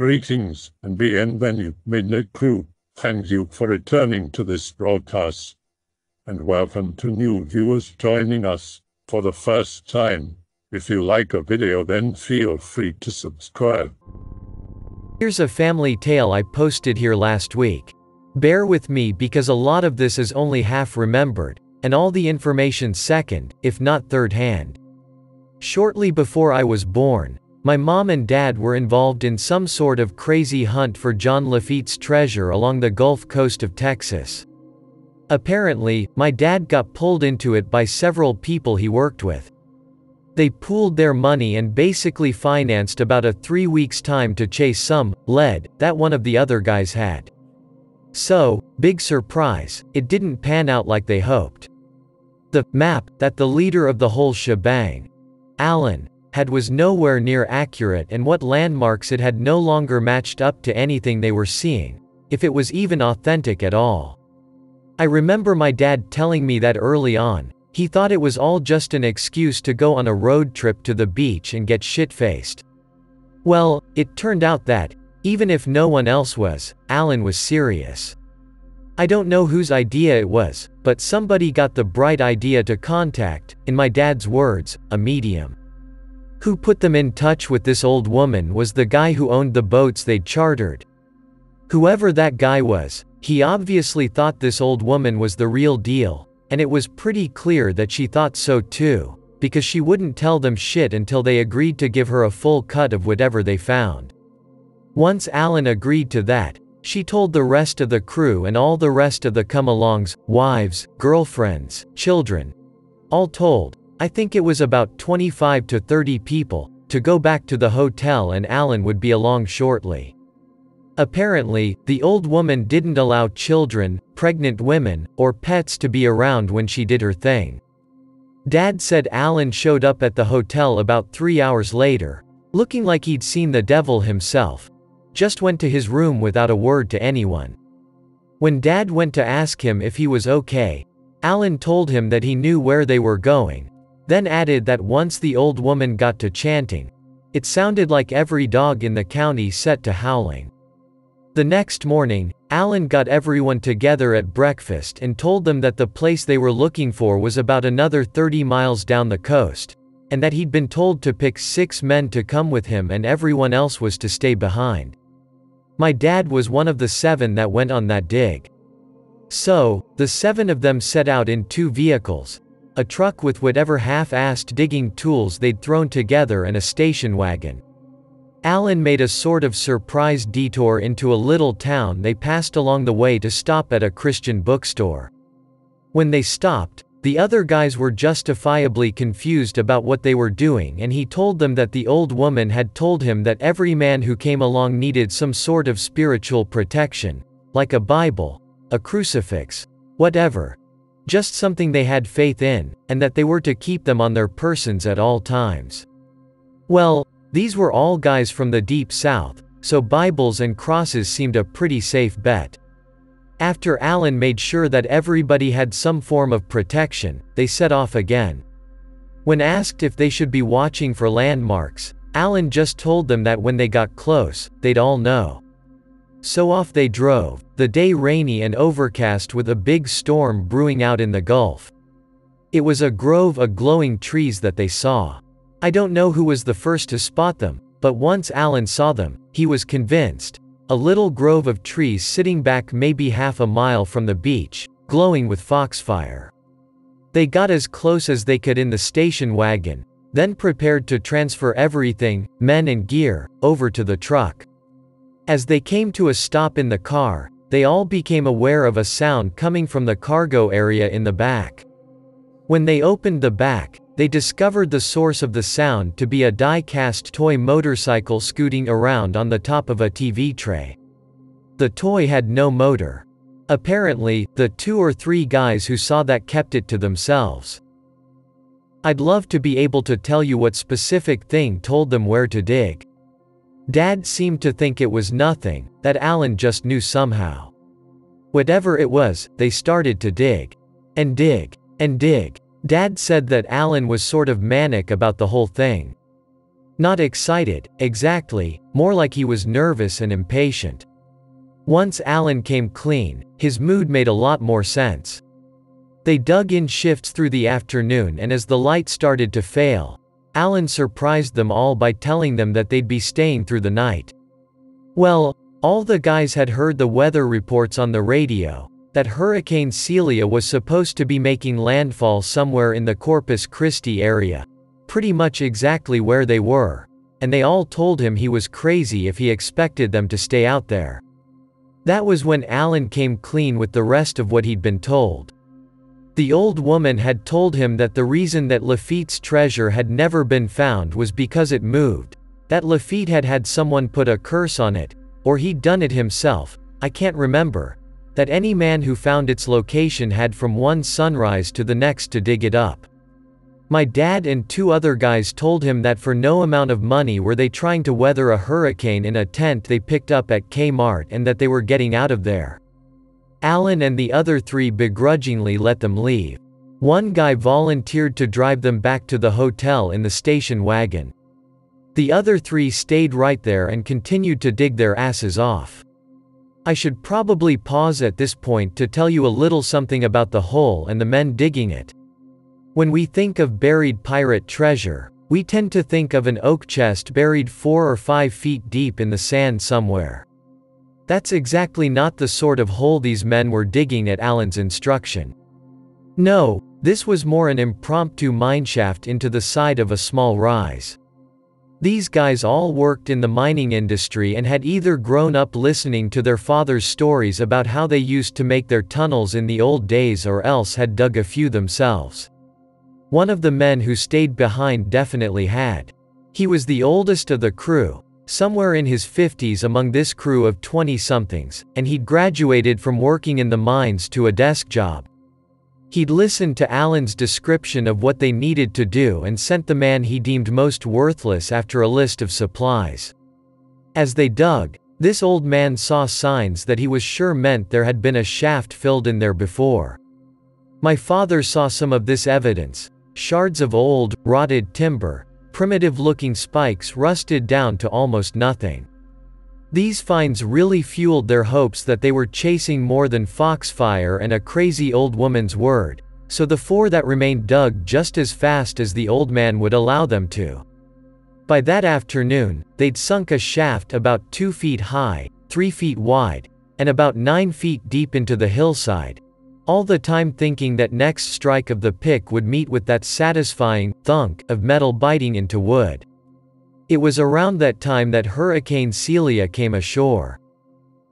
Greetings and bienvenue, Midnight Crew. Thank you for returning to this broadcast. And welcome to new viewers joining us for the first time. If you like a video, then feel free to subscribe. Here's a family tale I posted here last week. Bear with me because a lot of this is only half remembered, and all the information second, if not third hand. Shortly before I was born, my mom and dad were involved in some sort of crazy hunt for Jean Lafitte's treasure along the Gulf Coast of Texas. Apparently, my dad got pulled into it by several people he worked with. They pooled their money and basically financed about a three weeks' time to chase some lead that one of the other guys had. So, big surprise, it didn't pan out like they hoped. The map that the leader of the whole shebang, Alan, had was nowhere near accurate and what landmarks it had no longer matched up to anything they were seeing, if it was even authentic at all. I remember my dad telling me that early on, he thought it was all just an excuse to go on a road trip to the beach and get shit-faced. Well, it turned out that, even if no one else was, Alan was serious. I don't know whose idea it was, but somebody got the bright idea to contact, in my dad's words, a medium. Who put them in touch with this old woman was the guy who owned the boats they'd chartered. Whoever that guy was, he obviously thought this old woman was the real deal, and it was pretty clear that she thought so too, because she wouldn't tell them shit until they agreed to give her a full cut of whatever they found. Once Alan agreed to that, she told the rest of the crew and all the rest of the come alongs, wives, girlfriends, children. All told, I think it was about 25 to 30 people, to go back to the hotel and Alan would be along shortly. Apparently, the old woman didn't allow children, pregnant women, or pets to be around when she did her thing. Dad said Alan showed up at the hotel about three hours later, looking like he'd seen the devil himself. Just went to his room without a word to anyone. When Dad went to ask him if he was okay, Alan told him that he knew where they were going, then added that once the old woman got to chanting, it sounded like every dog in the county set to howling. The next morning, Alan got everyone together at breakfast and told them that the place they were looking for was about another 30 miles down the coast, and that he'd been told to pick six men to come with him and everyone else was to stay behind. My dad was one of the seven that went on that dig. So, the seven of them set out in two vehicles, a truck with whatever half-assed digging tools they'd thrown together and a station wagon. Alan made a sort of surprise detour into a little town they passed along the way to stop at a Christian bookstore. When they stopped, the other guys were justifiably confused about what they were doing and he told them that the old woman had told him that every man who came along needed some sort of spiritual protection, like a Bible, a crucifix, whatever, just something they had faith in, and that they were to keep them on their persons at all times. Well, these were all guys from the deep south, so Bibles and crosses seemed a pretty safe bet. After Alan made sure that everybody had some form of protection, they set off again. When asked if they should be watching for landmarks, Alan just told them that when they got close, they'd all know. So off they drove, the day rainy and overcast with a big storm brewing out in the Gulf. It was a grove of glowing trees that they saw. I don't know who was the first to spot them, but once Alan saw them, he was convinced. A little grove of trees sitting back maybe half a mile from the beach, glowing with foxfire. They got as close as they could in the station wagon, then prepared to transfer everything, men and gear, over to the truck. As they came to a stop in the car, they all became aware of a sound coming from the cargo area in the back. When they opened the back, they discovered the source of the sound to be a die-cast toy motorcycle scooting around on the top of a TV tray. The toy had no motor. Apparently, the two or three guys who saw that kept it to themselves. I'd love to be able to tell you what specific thing told them where to dig. Dad seemed to think it was nothing, that Alan just knew somehow. Whatever it was, they started to dig. And dig. And dig. Dad said that Alan was sort of manic about the whole thing. Not excited, exactly, more like he was nervous and impatient. Once Alan came clean, his mood made a lot more sense. They dug in shifts through the afternoon and as the light started to fail, Alan surprised them all by telling them that they'd be staying through the night. Well, all the guys had heard the weather reports on the radio, that Hurricane Celia was supposed to be making landfall somewhere in the Corpus Christi area. Pretty much exactly where they were. And they all told him he was crazy if he expected them to stay out there. That was when Alan came clean with the rest of what he'd been told. The old woman had told him that the reason that Lafitte's treasure had never been found was because it moved, that Lafitte had had someone put a curse on it, or he'd done it himself, I can't remember. That any man who found its location had from one sunrise to the next to dig it up. My dad and two other guys told him that for no amount of money were they trying to weather a hurricane in a tent they picked up at Kmart and that they were getting out of there. Alan and the other three begrudgingly let them leave. One guy volunteered to drive them back to the hotel in the station wagon. The other three stayed right there and continued to dig their asses off. I should probably pause at this point to tell you a little something about the hole and the men digging it. When we think of buried pirate treasure, we tend to think of an oak chest buried four or five feet deep in the sand somewhere. That's exactly not the sort of hole these men were digging at Alan's instruction. No, this was more an impromptu mineshaft into the side of a small rise. These guys all worked in the mining industry and had either grown up listening to their father's stories about how they used to make their tunnels in the old days or else had dug a few themselves. One of the men who stayed behind definitely had. He was the oldest of the crew, somewhere in his 50s among this crew of 20 somethings, and he'd graduated from working in the mines to a desk job. He'd listened to Alan's description of what they needed to do and sent the man he deemed most worthless after a list of supplies. As they dug, this old man saw signs that he was sure meant there had been a shaft filled in there before. My father saw some of this evidence shards of old, rotted timber, primitive looking spikes rusted down to almost nothing. These finds really fueled their hopes that they were chasing more than foxfire and a crazy old woman's word, so the four that remained dug just as fast as the old man would allow them to. By that afternoon, they'd sunk a shaft about two feet high, three feet wide, and about nine feet deep into the hillside, all the time thinking that next strike of the pick would meet with that satisfying thunk of metal biting into wood. It was around that time that Hurricane Celia came ashore.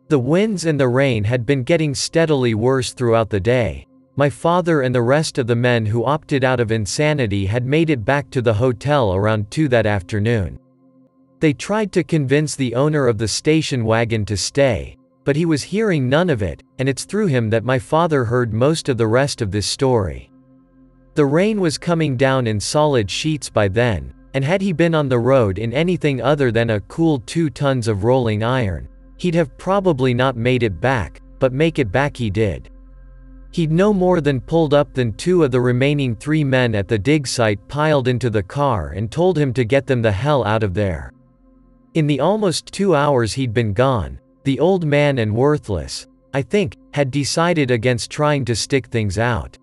The winds and the rain had been getting steadily worse throughout the day. My father and the rest of the men who opted out of insanity had made it back to the hotel around 2 that afternoon. They tried to convince the owner of the station wagon to stay, but he was hearing none of it, and it's through him that my father heard most of the rest of this story. The rain was coming down in solid sheets by then, and had he been on the road in anything other than a cool two tons of rolling iron, he'd have probably not made it back, but make it back he did. He'd no more than pulled up than two of the remaining three men at the dig site piled into the car and told him to get them the hell out of there. In the almost two hours he'd been gone, the old man and worthless, I think, had decided against trying to stick things out.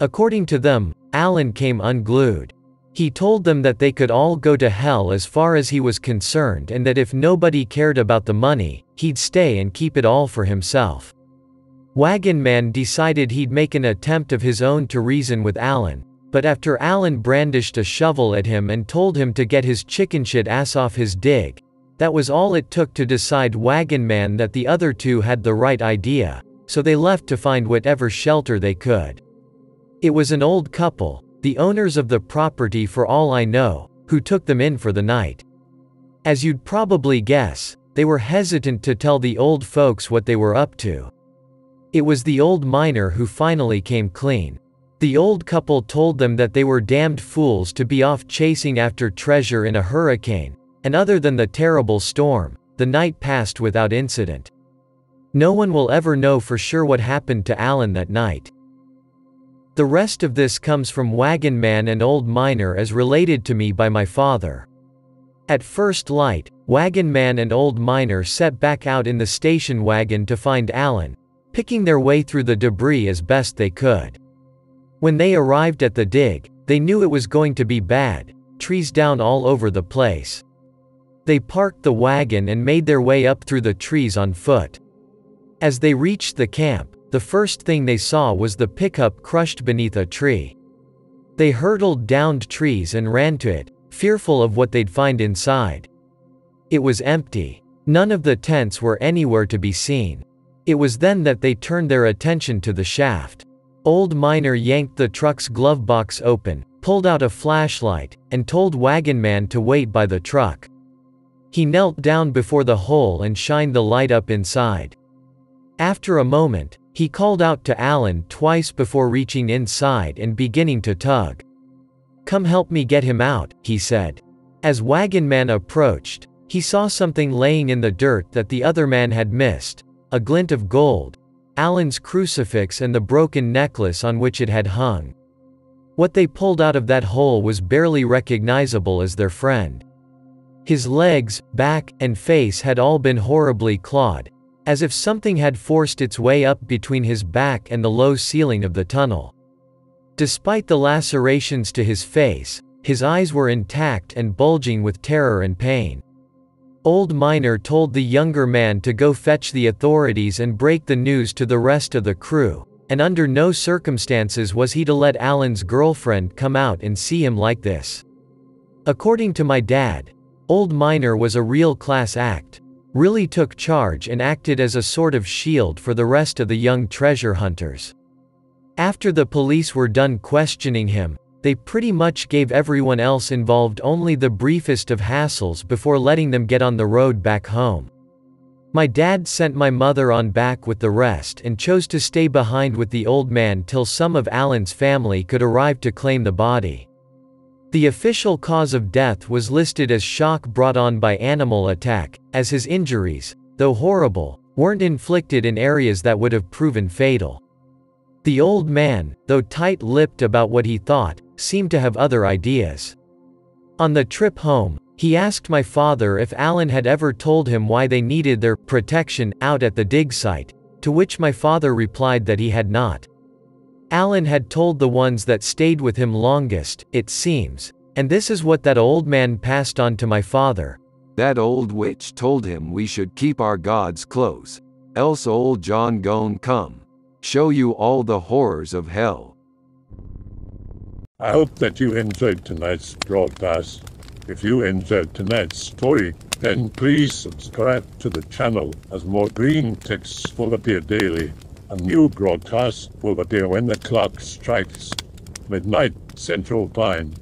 According to them, Alan came unglued. He told them that they could all go to hell as far as he was concerned and that if nobody cared about the money, he'd stay and keep it all for himself. Wagon Man decided he'd make an attempt of his own to reason with Alan, but after Alan brandished a shovel at him and told him to get his chicken shit ass off his dig, that was all it took to decide Wagon Man that the other two had the right idea, so they left to find whatever shelter they could. It was an old couple, the owners of the property for all I know, who took them in for the night. As you'd probably guess, they were hesitant to tell the old folks what they were up to. It was the old miner who finally came clean. The old couple told them that they were damned fools to be off chasing after treasure in a hurricane, and other than the terrible storm, the night passed without incident. No one will ever know for sure what happened to Alan that night. The rest of this comes from Wagon Man and Old Miner as related to me by my father. At first light, Wagon Man and Old Miner set back out in the station wagon to find Alan, picking their way through the debris as best they could. When they arrived at the dig, they knew it was going to be bad, trees down all over the place. They parked the wagon and made their way up through the trees on foot. As they reached the camp, the first thing they saw was the pickup crushed beneath a tree. They hurdled downed trees and ran to it, fearful of what they'd find inside. It was empty. None of the tents were anywhere to be seen. It was then that they turned their attention to the shaft. Old Miner yanked the truck's glove box open, pulled out a flashlight, and told Wagon Man to wait by the truck. He knelt down before the hole and shined the light up inside. After a moment, he called out to Alan twice before reaching inside and beginning to tug. Come help me get him out, he said. As Wagon Man approached, he saw something laying in the dirt that the other man had missed a glint of gold, Alan's crucifix and the broken necklace on which it had hung. What they pulled out of that hole was barely recognizable as their friend. His legs, back, and face had all been horribly clawed, as if something had forced its way up between his back and the low ceiling of the tunnel. Despite the lacerations to his face, his eyes were intact and bulging with terror and pain. Old Miner told the younger man to go fetch the authorities and break the news to the rest of the crew, and under no circumstances was he to let Alan's girlfriend come out and see him like this. According to my dad, Old Miner was a real class act, really took charge and acted as a sort of shield for the rest of the young treasure hunters. After the police were done questioning him, they pretty much gave everyone else involved only the briefest of hassles before letting them get on the road back home. My dad sent my mother on back with the rest and chose to stay behind with the old man till some of Alan's family could arrive to claim the body. The official cause of death was listed as shock brought on by animal attack, as his injuries, though horrible, weren't inflicted in areas that would have proven fatal. The old man, though tight-lipped about what he thought, seemed to have other ideas. On the trip home, he asked my father if Alan had ever told him why they needed their protection out at the dig site, to which my father replied that he had not. Alan had told the ones that stayed with him longest, it seems, and this is what that old man passed on to my father. That old witch told him we should keep our gods close, else old John gon come show you all the horrors of hell. I hope that you enjoyed tonight's broadcast. If you enjoyed tonight's story, then please subscribe to the channel as more green texts will appear daily. A new broadcast will appear when the clock strikes midnight Central Time.